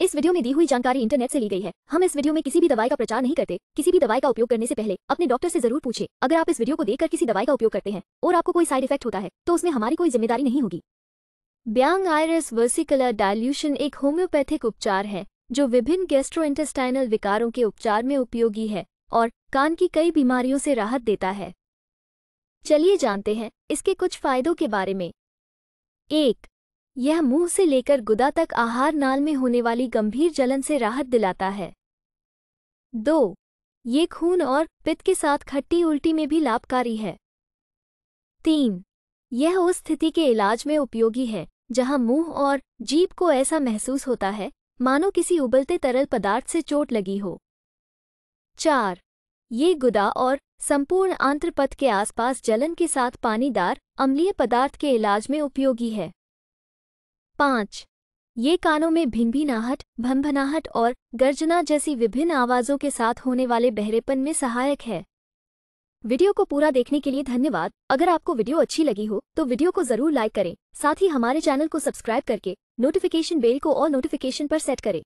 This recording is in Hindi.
इस वीडियो में दी हुई जानकारी इंटरनेट से ली गई है। हम इस वीडियो में किसी भी दवाई का प्रचार नहीं करते। किसी भी दवाई का उपयोग करने से पहले अपने डॉक्टर से ज़रूर पूछे। अगर आप इस वीडियो को देखकर किसी दवाई का उपयोग करते हैं और आपको कोई साइड इफ़ेक्ट होता है तो उसमें हमारी कोई ज़िम्मेदारी नहीं होगी। ब्यांग आयरस वर्सिकलर डायल्यूशन एक होम्योपैथिक उपचार है, जो विभिन्न गैस्ट्रोइंटेस्टाइनल विकारों के उपचार में उपयोगी है और कान की कई बीमारियों से राहत देता है। चलिए जानते हैं इसके कुछ फायदों के बारे में। एक यह मुँह से लेकर गुदा तक आहार नाल में होने वाली गंभीर जलन से राहत दिलाता है। दो, ये खून और पित्त के साथ खट्टी उल्टी में भी लाभकारी है। तीन, यह उस स्थिति के इलाज में उपयोगी है, जहाँ मुँह और जीभ को ऐसा महसूस होता है, मानो किसी उबलते तरल पदार्थ से चोट लगी हो। चार, ये गुदा और संपूर्ण आंत्रपथ के आसपास जलन के साथ पानीदार, अम्लीय पदार्थ के इलाज में उपयोगी है। पाँच। ये कानों में भिनभिनाहट भनभनाहट और गर्जना जैसी विभिन्न आवाज़ों के साथ होने वाले बहरेपन में सहायक है। वीडियो को पूरा देखने के लिए धन्यवाद। अगर आपको वीडियो अच्छी लगी हो तो वीडियो को ज़रूर लाइक करें। साथ ही हमारे चैनल को सब्सक्राइब करके, नोटिफिकेशन बेल को और नोटिफिकेशन पर सेट करें।